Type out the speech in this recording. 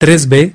3B.